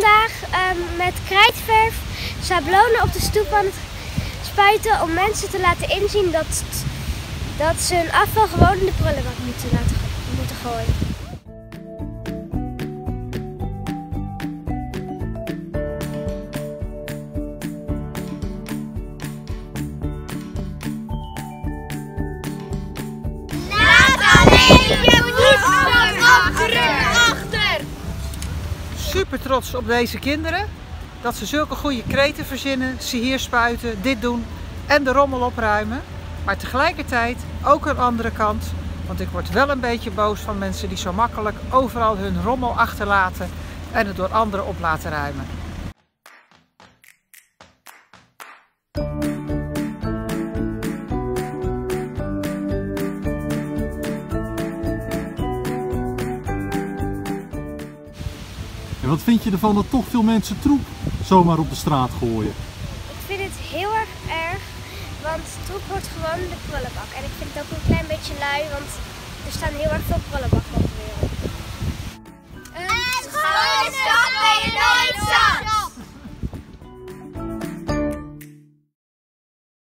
Vandaag ehm, met krijtverf schablonen op de stoep aan het spuiten om mensen te laten inzien dat, dat ze hun afval gewoon in de prullenbak moeten, laten, moeten gooien. Super trots op deze kinderen. Dat ze zulke goede kreten verzinnen, ze hier spuiten, dit doen en de rommel opruimen. Maar tegelijkertijd ook een andere kant. Want ik word wel een beetje boos van mensen die zo makkelijk overal hun rommel achterlaten en het door anderen op laten ruimen. En wat vind je ervan dat toch veel mensen troep zomaar op de straat gooien? Ik vind het heel erg erg, want troep hoort gewoon de prullenbak. En ik vind het ook een klein beetje lui, want er staan heel erg veel prullenbakken.